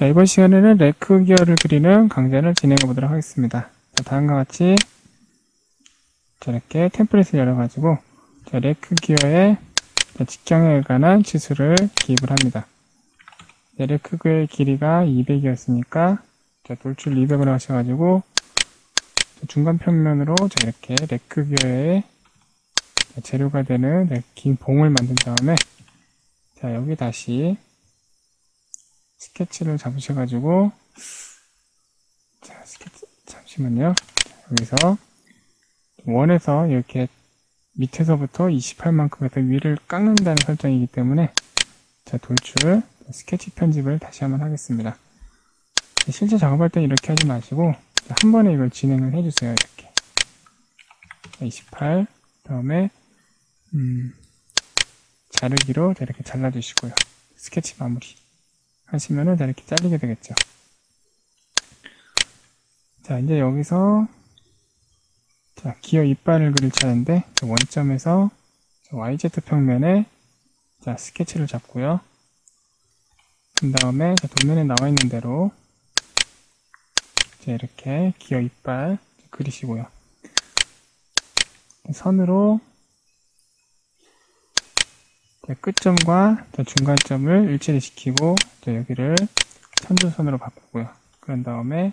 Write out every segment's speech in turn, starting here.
자, 이번 시간에는 래크 기어를 그리는 강좌를 진행해 보도록 하겠습니다. 자, 다음과 같이 자, 이렇게 template을 열어가지고 자, 래크 기어의 자, 직경에 관한 치수를 기입을 합니다. 자, 래크 기어의 길이가 200이었으니까 자, 돌출 200으로 하셔가지고 자, 중간 평면으로 자, 이렇게 래크 기어의 자, 재료가 되는 네, 긴 봉을 만든 다음에 자, 여기 다시 스케치를 잡으셔가지고 자 스케치 잠시만요. 자, 여기서 원에서 이렇게 밑에서부터 28만큼 해서 위를 깎는다는 설정이기 때문에 자 돌출 스케치 편집을 다시 한번 하겠습니다. 실제 작업할 때 이렇게 하지 마시고 자, 한 번에 이걸 진행을 해주세요 이렇게. 자, 28 다음에 음, 자르기로 이렇게 잘라주시고요. 스케치 마무리 하시면은 자, 이렇게 잘리게 되겠죠. 자, 이제 여기서 자, 기어 이빨을 그릴 차례인데 자, 원점에서 자, YZ 평면에 자, 스케치를 잡고요. 그 다음에 자, 도면에 나와 있는 대로 자, 이렇게 기어 이빨 그리시고요. 선으로 자, 끝점과 자, 중간점을 일치를 시키고 자, 여기를 천조선으로 바꾸고요. 그런 다음에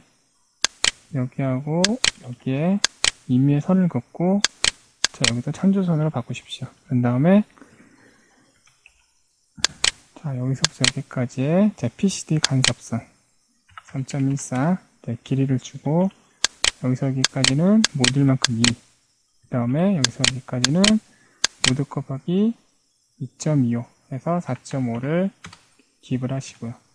여기하고 여기에 임의의 선을 긋고 자, 여기도 천조선으로 바꾸십시오. 그런 다음에 자, 여기서부터 여기까지의 자, PCD 간섭선 3.14 자, 길이를 주고 여기서 여기까지는 모듈만큼 2. 그 다음에 여기서 여기까지는 모두 곱하기 2.25 해서 4.5를 기입을 하시고요.